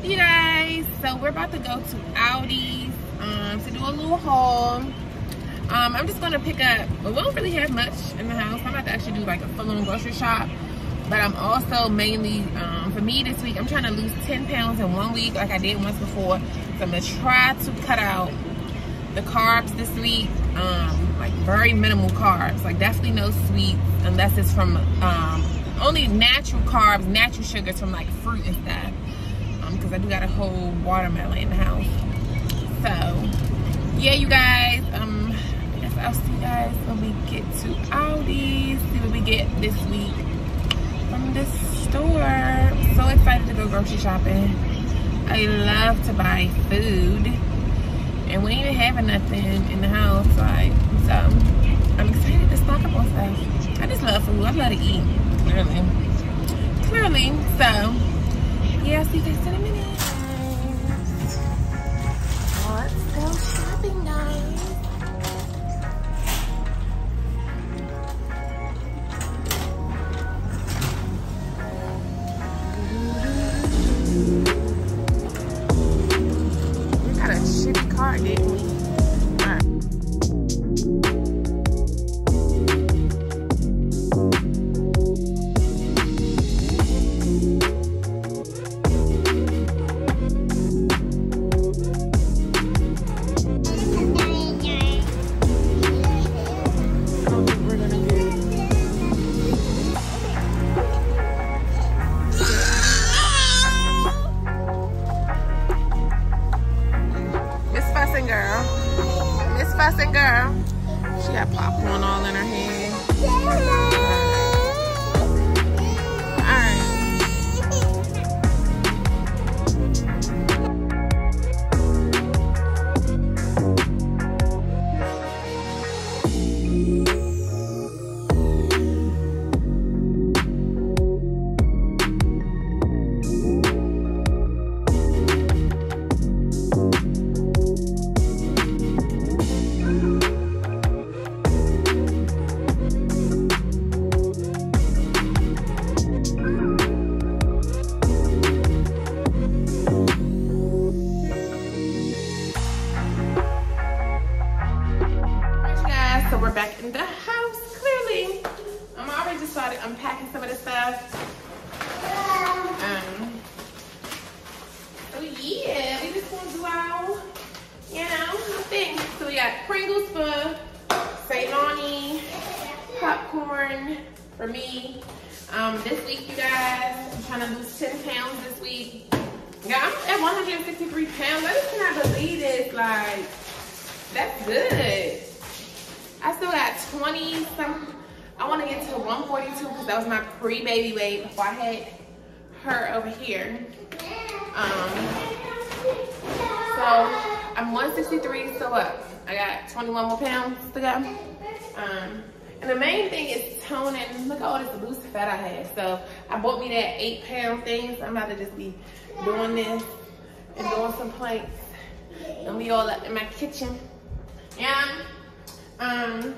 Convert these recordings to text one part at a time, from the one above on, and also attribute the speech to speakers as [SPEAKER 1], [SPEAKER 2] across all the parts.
[SPEAKER 1] up you guys? So we're about to go to Aldi's um, to do a little haul. Um, I'm just gonna pick up we don't really have much in the house. I'm about to actually do like a full-on grocery shop. But I'm also mainly um, for me this week I'm trying to lose 10 pounds in one week like I did once before. So I'm gonna try to cut out the carbs this week um, like very minimal carbs. Like definitely no sweets unless it's from um, only natural carbs natural sugars from like fruit and stuff because I do got a whole watermelon in the house. So, yeah, you guys, um, I guess I'll see you guys when we get to Aldi's, see what we get this week from this store. I'm so excited to go grocery shopping. I love to buy food. And we ain't even having nothing in the house, like, so I'm excited to stock up on stuff. I just love food. I love to eat, clearly. Clearly, so yeah, see you guys in a minute. Let's go shopping, guys. Fussing girl. She got popcorn all in her head. For me. Um, this week, you guys, I'm trying to lose 10 pounds this week. Yeah, I'm at 153 pounds. I just cannot believe this. Like, that's good. I still got 20 some. I want to get to 142 because that was my pre-baby weight before I had her over here. Um, so I'm 163 still up. I got 21 more pounds to go. Um, and the main thing is toning. Look at all this loose fat I have. So I bought me that eight pound thing. So I'm about to just be doing this and doing some planks. And we all up in my kitchen. Yeah. Um,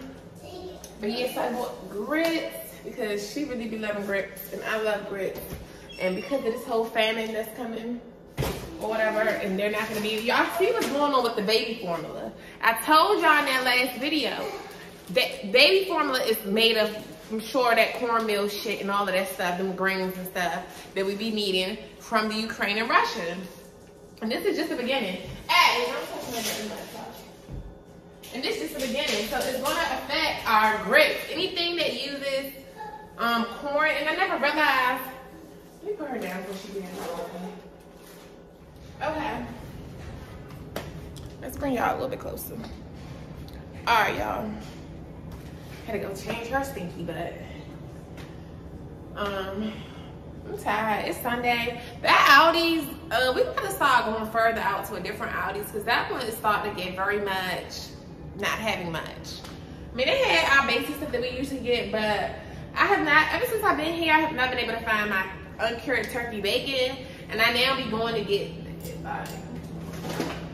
[SPEAKER 1] but yes, I bought grits because she really be loving grits and I love grits. And because of this whole famine that's coming or whatever, and they're not gonna be, y'all see what's going on with the baby formula. I told y'all in that last video, that baby formula is made of, I'm sure that cornmeal shit and all of that stuff, them grains and stuff that we be needing from the Ukraine and Russia. And this is just the beginning. Hey, and this is the beginning. So it's gonna affect our grapes. Anything that uses um, corn, and I never realized, let me put her down so she can Okay. Let's bring y'all a little bit closer. All right, y'all. To go change her stinky butt. Um, I'm tired. It's Sunday. That Aldi's, uh, we gotta start going further out to a different Aldi's because that one is starting to get very much not having much. I mean, they had our basic stuff that we usually get, but I have not, ever since I've been here, I have not been able to find my uncured turkey bacon. And I now be going to get, uh,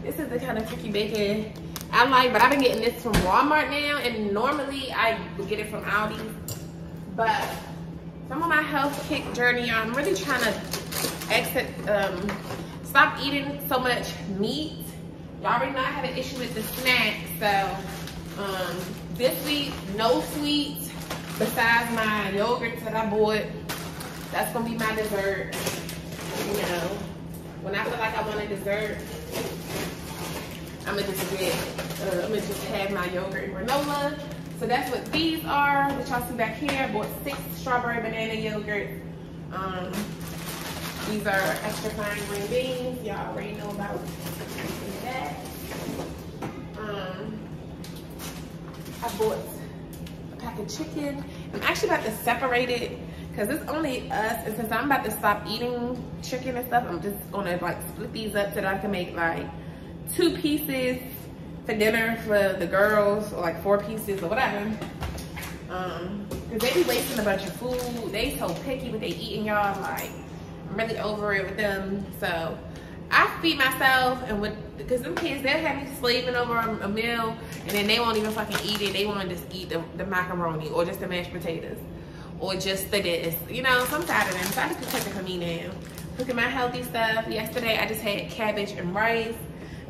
[SPEAKER 1] this is the kind of turkey bacon I like, but I've been getting this from Walmart now, and normally I would get it from Aldi. But some of my health kick journey, I'm really trying to exit um, stop eating so much meat. Y'all already know I have an issue with the snacks, so um, this week, no sweets besides my yogurt that I bought. That's gonna be my dessert. You know, when I feel like I want a dessert, I'm gonna just get, uh, I'm gonna just have my yogurt and granola. So that's what these are, which y'all see back here. I bought six strawberry banana yogurt. Um, these are extra fine green beans. Y'all already know about that. Um, I bought a pack of chicken. I'm actually about to separate it because it's only us. And since I'm about to stop eating chicken and stuff, I'm just gonna like split these up so that I can make like two pieces for dinner for the girls or like four pieces or whatever. Um, cause they be wasting a bunch of food. They so picky what they eating y'all. Like, I'm really over it with them. So I feed myself and with, because them kids, they'll have me slaving over a, a, meal and then they won't even fucking eat it. They want to just eat the, the macaroni or just the mashed potatoes or just the this. You know, so I'm tired of them. So I just be cooking for me now. Cooking my healthy stuff. Yesterday I just had cabbage and rice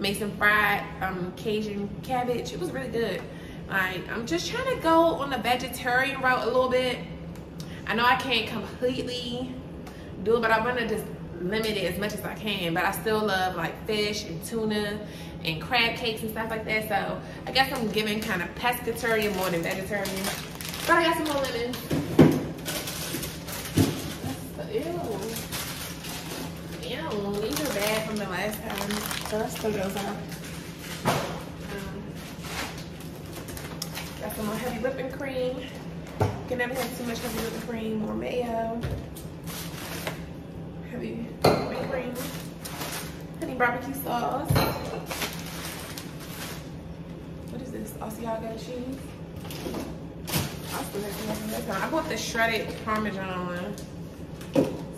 [SPEAKER 1] made some fried um, Cajun cabbage. It was really good. Like, I'm just trying to go on the vegetarian route a little bit. I know I can't completely do it, but I want to just limit it as much as I can. But I still love like fish and tuna and crab cakes and stuff like that. So I guess I'm giving kind of pescatarian more than vegetarian. But I got some more lemons. Ew. Ew, these are bad from the last time. So let's throw those out. Um, got some more heavy whipping cream. You can never have too much heavy whipping cream. More mayo. Heavy whipping cream. Honey barbecue sauce. What is this? Asiago cheese. I bought the shredded Parmesan one.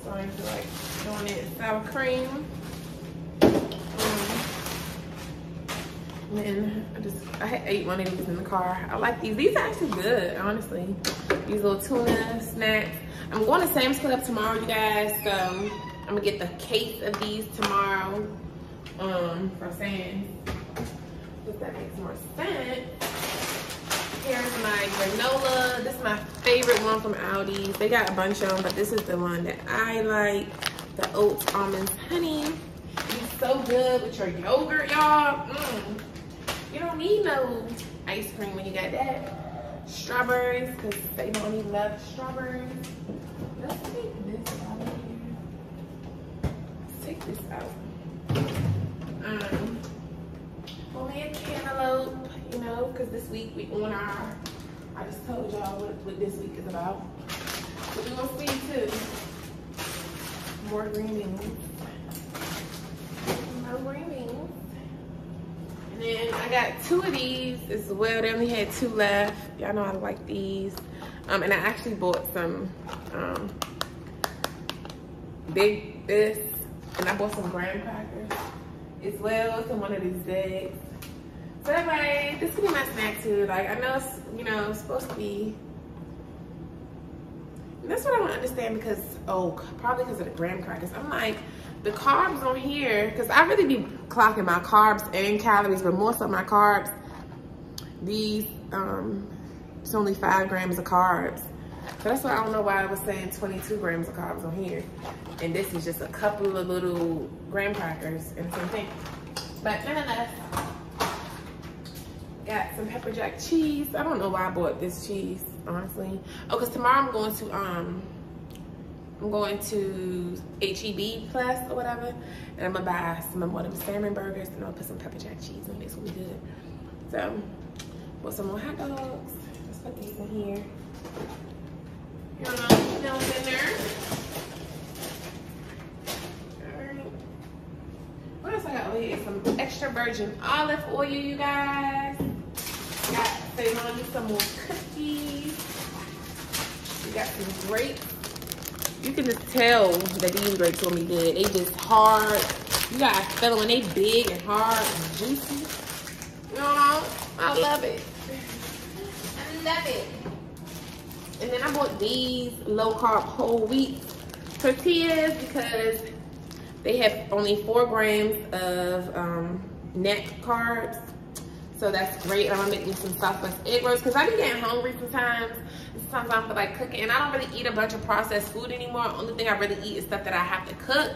[SPEAKER 1] So I feel like doing it. Sour cream. Um, and then I just, I ate one of these in the car. I like these. These are actually good, honestly. These little tuna snacks. I'm going to Sam's Club tomorrow, you guys. So I'm gonna get the case of these tomorrow um, for Sam's. If that makes more sense. Here's my granola. This is my favorite one from Aldi. They got a bunch of them, but this is the one that I like. The oats, almonds, honey. It's so good with your yogurt, y'all. Mm. You don't need no ice cream when you got that. Strawberries, because they don't even love strawberries. Let's take this out of here. Let's take this out. Um, only a cantaloupe, you know, because this week we on our, I just told y'all what, what this week is about. We gonna see too. More green beans. More green beans. And then I got two of these as well. They only had two left. Y'all know I like these. Um, and I actually bought some um, big this, and I bought some graham crackers as well. Some one of these bags. So anyway, this could be my snack too. Like I know it's you know it's supposed to be. And That's what I don't understand because oh probably because of the graham crackers. I'm like the carbs on here because I really be clocking my carbs and calories, but more so my carbs. These um, it's only five grams of carbs. So that's why I don't know why I was saying 22 grams of carbs on here. And this is just a couple of little graham crackers and same thing. But nonetheless, got some pepper jack cheese. I don't know why I bought this cheese, honestly. Oh, because tomorrow I'm going to, um, I'm going to HEB Plus or whatever. And I'm gonna buy some more of them salmon burgers and I'll put some pepper jack cheese on this. Be good. So, bought some more hot dogs. Let's put these in here. You those in there. What else I got oh, here? Some extra virgin olive oil, you guys. Got say on some more cookies. We got some grapes. You can just tell that these grapes will be good. They just hard. You guys feel when they big and hard and juicy. You know, I love it. I love it. And then I bought these low carb whole wheat tortillas because They have only four grams of um, net carbs. So that's great. I'm gonna make me some Southwest egg rolls because I be getting hungry sometimes. Sometimes I don't feel like cooking and I don't really eat a bunch of processed food anymore. Only thing I really eat is stuff that I have to cook.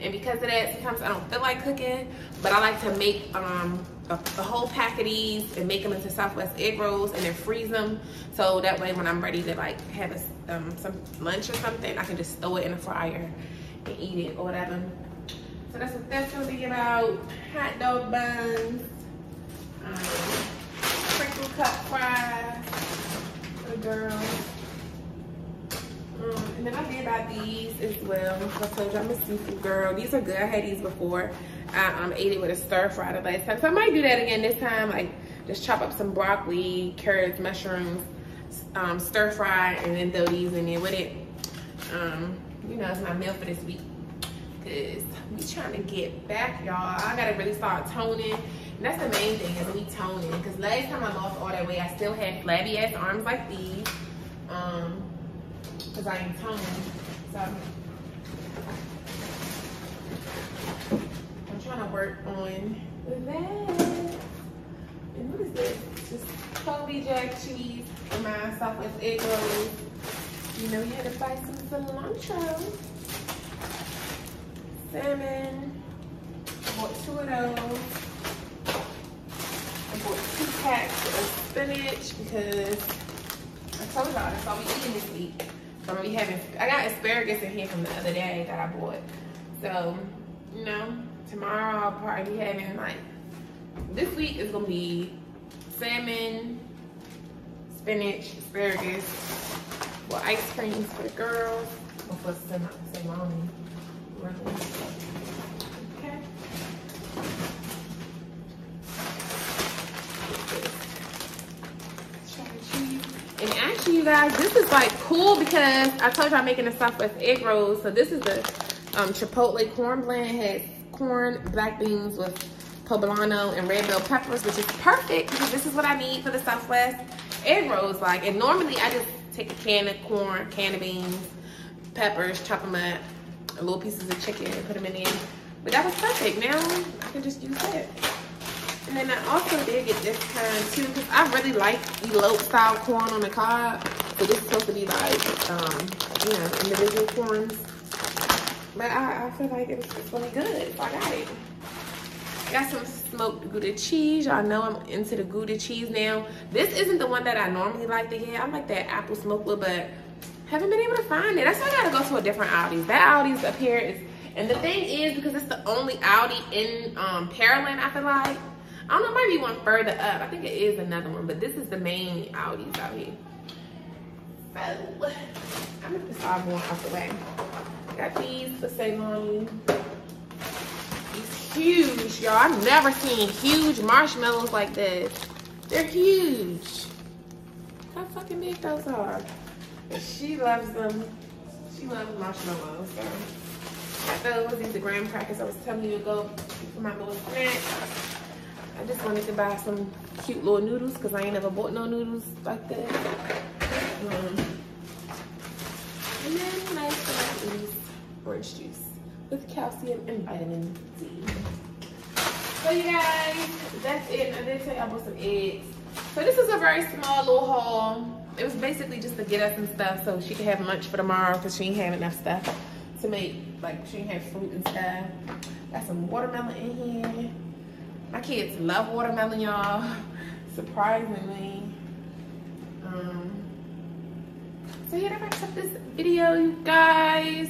[SPEAKER 1] And because of that, sometimes I don't feel like cooking, but I like to make um, a, a, whole pack of these and make them into Southwest egg rolls and then freeze them. So that way when I'm ready to like have a, um, some lunch or something, I can just throw it in the fryer and eat it or whatever. So that's what that's gonna be about. Hot dog buns, cut fries for the girls. Um, and then I did buy these as well. I told you I'm a seafood girl. These are good. I had these before. I um, ate it with a stir fry the last time. So I might do that again this time. Like just chop up some broccoli, carrots, mushrooms, um, stir fry, and then throw these in there with it. Um, you know, it's my meal for this week. Cause we trying to get back, y'all. I gotta really start toning. And that's the main thing is me toning. Cause last time I lost all that weight, I still had flabby ass arms like these. Um, because I am toning. So I'm trying to work on that. And what is this? Just Colby Jack cheese for my Southwest egg rolls. You know you had to buy some cilantro. Salmon. I bought two of those. Bought two packs of spinach because I told y'all that's all we eating this week. So I'm gonna be having, I got asparagus in here from the other day that I bought. So, you know, tomorrow I'll probably be having like, this week is gonna be salmon, spinach, asparagus, well, ice creams for the girls, or for Simone. Okay. You guys, this is like cool because I told you I'm making a Southwest egg rolls. So this is the um, Chipotle corn blend. It has corn, black beans with poblano and red bell peppers, which is perfect because this is what I need for the Southwest egg rolls. Like, and normally I just take a can of corn, can of beans, peppers, chop them up, little pieces of chicken, put them in there. But that was perfect. Now I can just use that. And then I also did get this kind too, because I really like elote style corn on the cob. So this is supposed to be like, um, you know, individual corns. But I, I feel like it's, it's gonna good, so I got it. Got some smoked Gouda cheese. Y'all know I'm into the Gouda cheese now. This isn't the one that I normally like to get. I like that apple smokewood, but haven't been able to find it. That's why I gotta go to a different Aldi's. That Aldi's up here is, and the thing is, because it's the only Aldi in um, Pearland, I feel like, I don't know, maybe one further up. I think it is another one, but this is the main Aldi's out here. So, I'm gonna start going out the way. Got these for Ceylon. These huge, y'all. I've never seen huge marshmallows like this. They're huge. How fucking big those are. she loves them. She loves marshmallows. So. Got those. These are graham crackers I was telling you to go for my little snack. I just wanted to buy some cute little noodles because I ain't never bought no noodles like that. Um, and then nice one is orange juice with calcium and vitamin D. So you guys, that's it. I did tell you I bought some eggs. So this is a very small little haul. It was basically just to get us some stuff so she could have lunch for tomorrow because she ain't have enough stuff to make, like she ain't have fruit and stuff. Got some watermelon in here. My kids love watermelon, y'all. Surprisingly. Um, so yeah, that wraps up this video, you guys.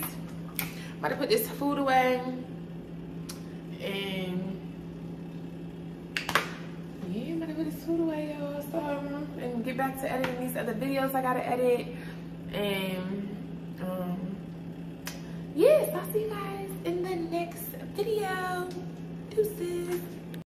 [SPEAKER 1] I'm about to put this food away. And yeah, I'm about to put this food away, y'all. So, and get back to editing these other videos I gotta edit. And um, yes, I'll see you guys in the next video. Deuces.